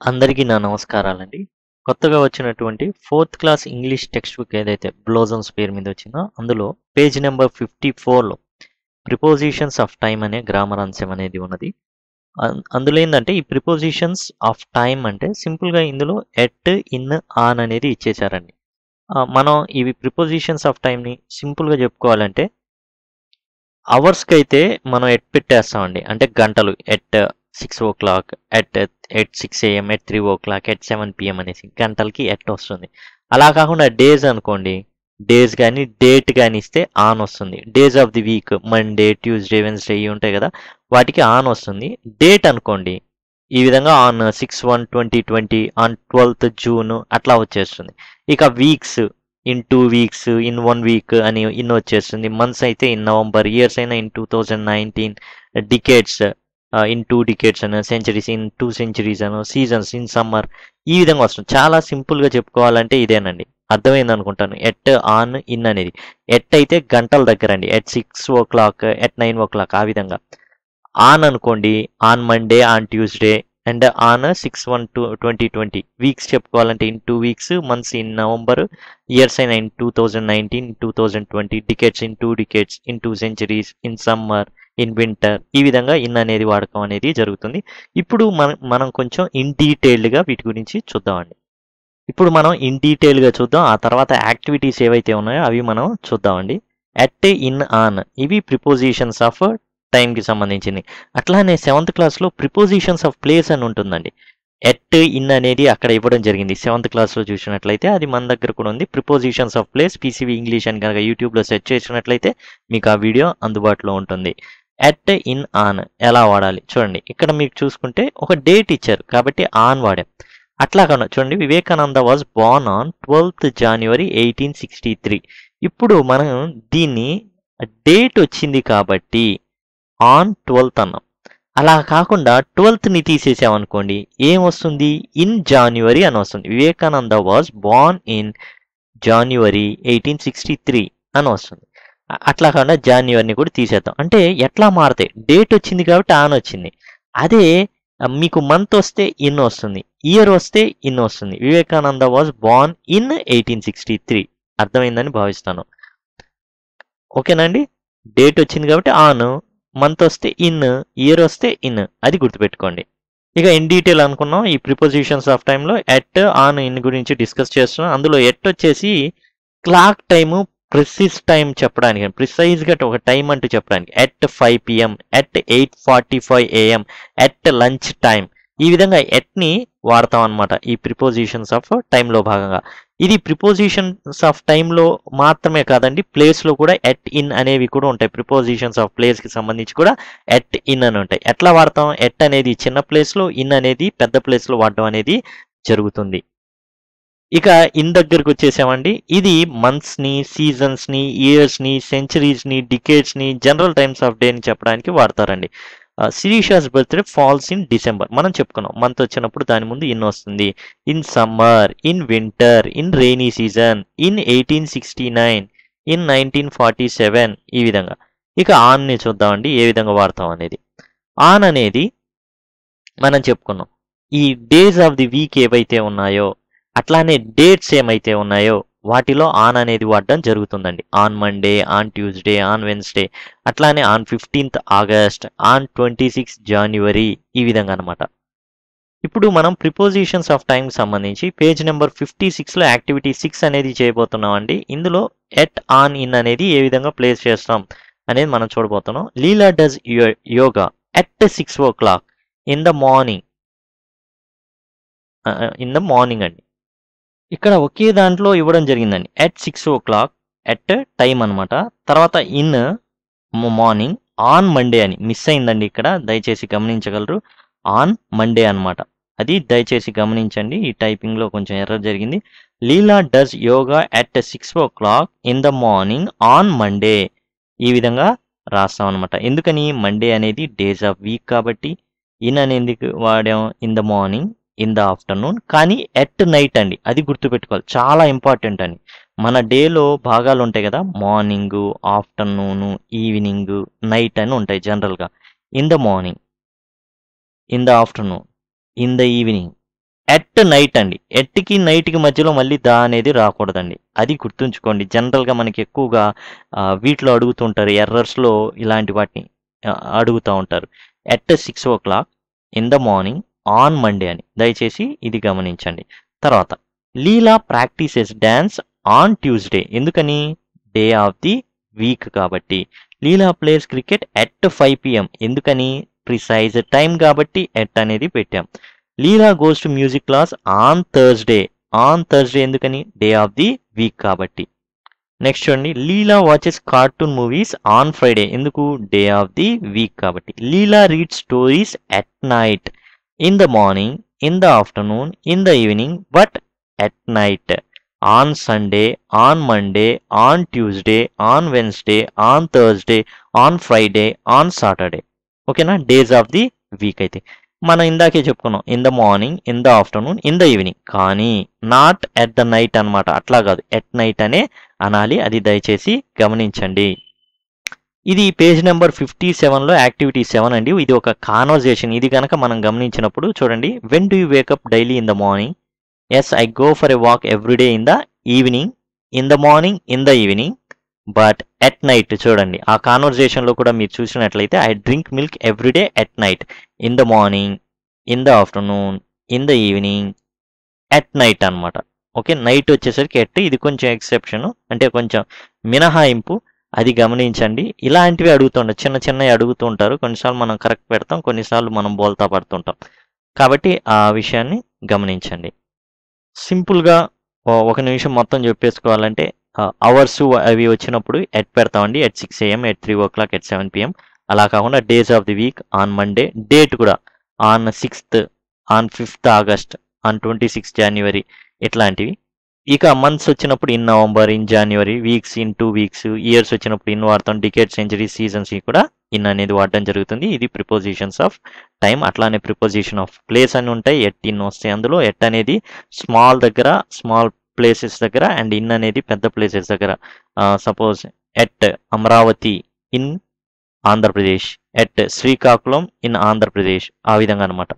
అందరికీ నా నమస్కారాలండి. కొత్తగా వచ్చినటువంటి fourth class English text book ఏదైతే బ్లోజమ్స్ పేరు మీద వచ్చిందో, అందులో పేజ్ నెంబర్ ఫిఫ్టీ ఫోర్లో ప్రిపోజిషన్స్ ఆఫ్ టైం అనే గ్రామర్ అంశం అనేది ఉన్నది. అందులో ఏంటంటే ఈ ప్రిపోజిషన్స్ ఆఫ్ టైం అంటే సింపుల్‌గా ఇందులో ఎట్, ఇన్, ఆన్ అనేది ఇచ్చేసారండి. మనం ఇవి ప్రిపోజిషన్స్ ఆఫ్ టైంని సింపుల్‌గా చెప్పుకోవాలంటే అవర్స్కి అయితే మనం ఎట్ పెట్టేస్తామండి. అంటే గంటలు at 6:00 at at six AM, at 3:00 at seven PM అనేసి గంటలకి ఎట్ వస్తుంది. అలా కాకుండా డేస్ అనుకోండి. డేస్ కానీ డేట్ కానీ ఇస్తే ఆన్ వస్తుంది. Days of the week Monday, Tuesday, Wednesday ఇవి ఉంటాయి కదా! వాటికి ఆన్ వస్తుంది. డేట్ అనుకోండి. ఈ విధంగా ఆన్ 6/1/2020 ఆన్ 12థ్ జూన్ అట్లా వచ్చేస్తుంది. ఇక weeks in two weeks, in one week అని ఇన్ వచ్చేస్తుంది. మంత్స్ అయితే ఇన్ నవంబర్, ఇయర్స్ అయినా in two thousand nineteen decades in two decades అని, సెంచరీస్ ఇన్ టూ సెంచరీస్ అను సీజన్స్ ఇన్ సమ్మర్ ఈ విధంగా వస్తుంది. చాలా సింపుల్‌గా చెప్పుకోవాలంటే ఇదేనండి. అర్థమైంది అనుకుంటాను ఎట్, ఆన్, ఇన్ అనేది. ఎట్ అయితే గంటల దగ్గర అండి ఎట్ 6:00 ఎట్ 9:00 ఆ విధంగా. ఆన్ అనుకోండి. On Monday, on Tuesday and on 6/1/2020 weeks చెప్పుకోవాలంటే in two weeks, months in November, years అయిన in 2019, 2020 decades in two decades in two centuries, in summer, in winter ఈ విధంగా ఇన్ అనేది వాడకం అనేది జరుగుతుంది. ఇప్పుడు మనం మనం కొంచెం ఇన్ డీటెయిల్డ్‌గా వీటి గురించి చూద్దామండి. ఇప్పుడు మనం ఇన్ డీటెయిల్‌గా చూద్దాం. ఆ తర్వాత యాక్టివిటీస్ ఏవైతే ఉన్నాయో అవి మనం చూద్దామండి. ఎట్, ఇన్, ఆన్ ఇవి ప్రిపోజిషన్స్ ఆఫ్ టైంకి సంబంధించింది. అట్లానే సెవెంత్ క్లాస్‌లో ప్రిపోజిషన్స్ ఆఫ్ ప్లేస్ అని ఉంటుందండి. ఎట్, ఇన్ అనేది అక్కడ ఇవ్వడం జరిగింది. సెవెంత్ క్లాస్‌లో చూసినట్లయితే అది మన దగ్గర కూడా ఉంది. Prepositions of place PCV English అని కనుక యూట్యూబ్‌లో సెర్చ్ చేసినట్లయితే మీకు ఆ వీడియో అందుబాటులో ఉంటుంది. ఎట్, ఇన్, ఆన్ ఎలా వాడాలి చూడండి. ఇక్కడ మీకు చూసుకుంటే ఒక డేట్ ఇచ్చారు. కాబట్టి ఆన్ వాడాం. అట్లా కన్నా చూడండి Vivekananda was born on twelfth January eighteen sixty three ఇప్పుడు మనం దీన్ని డేట్ వచ్చింది కాబట్టి ఆన్ 12థ్ అన్నాం. అలా కాకుండా 12థ్‌ని తీసేసామనుకోండి ఏమొస్తుంది? ఇన్ జాన్యువరి అని వస్తుంది. Vivekananda was born in January 1863 అని వస్తుంది. అట్లా కాకుండా జాన్యువరిని కూడా తీసేద్దాం. అంటే ఎట్లా మారతాయి? డేట్ వచ్చింది కాబట్టి ఆన్ వచ్చింది. అదే మీకు మంత్ వస్తే ఇన్ వస్తుంది. ఇయర్ వస్తే ఇన్ వస్తుంది. వివేకానంద వాజ్ బోర్న్ ఇన్ 1863 అర్థమైందని భావిస్తాను. ఓకేనండి. డేట్ వచ్చింది కాబట్టి ఆన్, మంత్ వస్తే ఇన్, ఇయర్ వస్తే ఇన్ అది గుర్తుపెట్టుకోండి. ఇక ఇన్ డీటెయిల్ అనుకున్నాం. ఈ ప్రిపోజిషన్స్ ఆఫ్ టైంలో ఎట్, ఆన్, ఇన్ గురించి డిస్కస్ చేస్తున్నాం. అందులో ఎట్ వచ్చేసి క్లాక్ టైము ప్రిసిస్ టైం చెప్పడానికి ప్రిసైజ్‌గా ఒక టైం అంటూ చెప్పడానికి. At five PM at 8:45 AM, at lunch time ఈ విధంగా ఎట్‌ని వాడతాం అనమాట ఈ ప్రిపోజిషన్స్ ఆఫ్ టైంలో భాగంగా. ఇది ప్రిపోజిషన్స్ ఆఫ్ టైంలో మాత్రమే కాదండి. ప్లేస్‌లో కూడా ఎట్, ఇన్ అనేవి కూడా ఉంటాయి. ప్రిపోజిషన్స్ ఆఫ్ ప్లేస్‌కి సంబంధించి కూడా ఎట్, ఇన్ అని ఉంటాయి. ఎట్లా వాడతాం? ఎట్ అనేది చిన్న ప్లేస్‌లో, ఇన్ అనేది పెద్ద ప్లేస్‌లో వాడడం అనేది జరుగుతుంది. ఇక ఇన్ దగ్గరకు వచ్చేసామండి. ఇది మంత్స్‌ని, సీజన్స్‌ని, ఇయర్స్‌ని, సెంచరీస్‌ని, డికేట్స్ని జనరల్ టైమ్స్ ఆఫ్ డేని చెప్పడానికి వాడతారండి. ఆహ్, Sirisha's birthday falls in December మనం చెప్పుకున్నాం. మంత్ వచ్చినప్పుడు దాని ముందు ఇన్ వస్తుంది. In summer, in winter, in rainy season, in 1869, in 1947 ఈ విధంగా. ఇక ఆన్‌ని చూద్దామండి. ఏ విధంగా వాడతాం అనేది. ఆన్ అనేది మనం చెప్పుకున్నాం. ఈ డేస్ ఆఫ్ ది వీక్ ఏవైతే ఉన్నాయో అట్లానే డేట్స్ ఏమైతే ఉన్నాయో వాటిలో ఆన్ అనేది వాడడం జరుగుతుందండి. On Monday, on Tuesday, on Wednesday అట్లానే ఆన్ 15థ్ ఆగస్ట్, ఆన్ 26 జాన్యువరి ఈ విధంగా అనమాట ఇప్పుడు మనం ప్రిపోజిషన్స్ ఆఫ్ టైం సంబంధించి పేజ్ నెంబర్ ఫిఫ్టీ సిక్స్లో యాక్టివిటీ సిక్స్ అనేది చేయబోతున్నామండి. ఇందులో ఎట్, ఆన్, ఇన్ అనేది ఏ విధంగా ప్లేస్ చేస్తాం అనేది మనం చూడబోతున్నాం. Leela does yo yoga at 6:00 in the morning. In the morning అండి. ఇక్కడ ఒకే దాంట్లో ఇవ్వడం జరిగిందండి. ఎట్ 6:00 ఎట్ టైమ్ అన్నమాట. తర్వాత ఇన్ మార్నింగ్, ఆన్ మండే అని మిస్ అయిందండి ఇక్కడ దయచేసి గమనించగలరు. ఆన్ మండే అన్నమాట. అది దయచేసి గమనించండి. ఈ టైపింగ్‌లో కొంచెం ఎర్రర్ జరిగింది. Leela does yoga at 6:00 in the morning on Monday ఈ విధంగా రాస్తాం అనమాట ఎందుకని? మండే అనేది డేస్ ఆఫ్ వీక్ కాబట్టి. ఇన్ అనేది వాడాం? In the morning, in the afternoon కానీ ఎట్ నైట్ అండి. అది గుర్తుపెట్టుకోవాలి. చాలా ఇంపార్టెంట్ అని. మన డేలో భాగాలు ఉంటాయి కదా! మార్నింగు, ఆఫ్టర్‌నూను, ఈవినింగ్ నైట్ అని ఉంటాయి జనరల్‌గా. In the morning, in the afternoon, in the evening, at night అండి ఎట్కి నైట్కి మధ్యలో మళ్ళీ దా అనేది రాకూడదండి అది గుర్తుంచుకోండి జనరల్గా మనకి ఎక్కువగా వీటిలో అడుగుతుంటారు ఎర్రర్స్లో ఇలాంటి వాటిని అడుగుతూ ఉంటారు at six o'clock in the morning on Monday అని. దయచేసి ఇది గమనించండి. తర్వాత Leela practices dance on Tuesday ఎందుకని? డే ఆఫ్ ది వీక్ కాబట్టి. Leela players cricket at five PM ఎందుకని? ప్రిసైజ్ టైం కాబట్టి ఎట్ అనేది పెట్టాం. Leela goes to music class on Thursday on Thursday ఎందుకని? డే ఆఫ్ ది వీక్ కాబట్టి. Next చూడండి. Leela watches cartoon movies on Friday ఎందుకు? Day of the week కాబట్టి. Leela read stories at night in the morning in the afternoon in the evening but at night on Sunday on Monday on Tuesday on Wednesday on Thursday on Friday on Saturday ఓకేనా days of the week అయితే. మనం ఇందాకే చెప్పుకున్నాం in the morning in the afternoon in the evening కానీ not at the night అన్నమాట. అట్లా కాదు. At night అనే అనాలి. అది దయచేసి గమనించండి. ఇది పేజ్ నెంబర్ ఫిఫ్టీ సెవెన్లో యాక్టివిటీ సెవెన్ అండి. ఇది ఒక కాన్వర్జేషన్ ఇది కనుక మనం గమనించినప్పుడు చూడండి. When do you wake up daily in the morning yes I go for a walk every day in the evening in the morning in the evening but at night చూడండి. ఆ కాన్వర్జేషన్లో కూడా మీరు చూసినట్లయితే I drink milk every day at night in the morning in the afternoon in the evening at night అన్నమాట. Okay night వచ్చేసరికి at ఇది కొంచెం ఎక్సెప్షన్ అంటే కొంచెం మినహాయింపు. అది గమనించండి. ఇలాంటివి అడుగుతుంటారు చిన్న చిన్నవి అడుగుతూ ఉంటారు. కొన్నిసార్లు మనం కరెక్ట్ పెడతాం కొన్నిసార్లు మనం బోల్తా పడుతుంటాం. కాబట్టి ఆ విషయాన్ని గమనించండి. సింపుల్గా ఒక నిమిషం మొత్తం చెప్పేసుకోవాలంటే అవర్స్ అవి వచ్చినప్పుడు ఎట్ పెడతామండి. At six AM at three o'clock at seven PM అలా కాకుండా days of the week on Monday. Date కూడా on sixth on fifth August on twenty six January ఇట్లాంటివి. ఇక మంత్స్ వచ్చినప్పుడు in November in January weeks in two weeks years వచ్చినప్పుడు in వాడతాం. Decade century seasons కూడా in అనేది వాడడం జరుగుతుంది. ఇది ప్రిపోజిషన్స్ ఆఫ్ టైం అట్లానే ప్రిపోజిషన్ ఆఫ్ ప్లేస్ అని ఉంటాయి. ఎట్ ఇన్ వస్తాయి. అందులో ఎట్ అనేది స్మాల్ దగ్గర స్మాల్ ప్లేసెస్ దగ్గర అండ్ ఇన్ అనేది పెద్ద ప్లేసెస్ దగ్గర. Suppose at Amaravati in Andhra Pradesh at Srikakulam in Andhra Pradesh ఆ విధంగా అనమాట